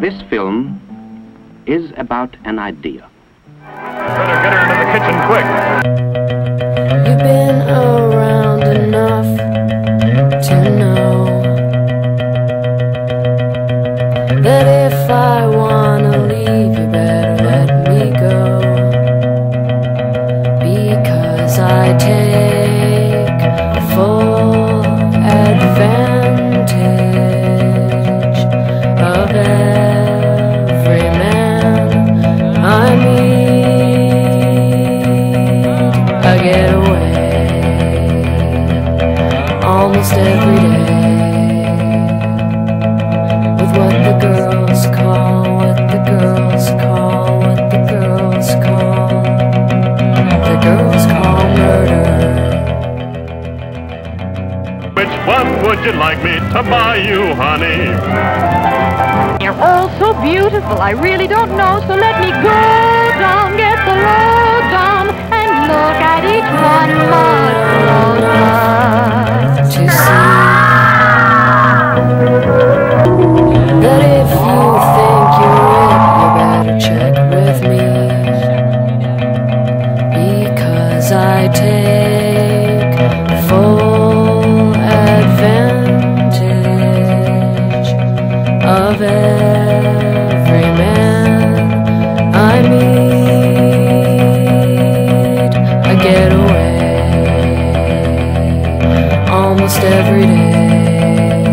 This film is about an idea. Better get her into the kitchen quick. You've been around enough to know that if I wanna leave, you I get away almost every day with what the girls call, what the girls call, what the girls call, the girls call murder. Which one would you like me to buy you, honey? You're all so beautiful, I really don't know. So let of every man I meet. I get away almost every day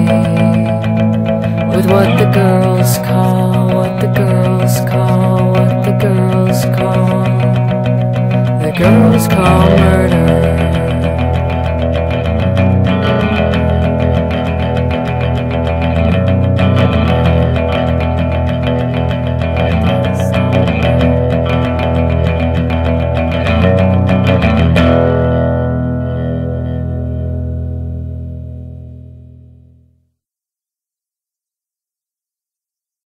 with what the girls call, what the girls call, what the girls call, the girls call murder.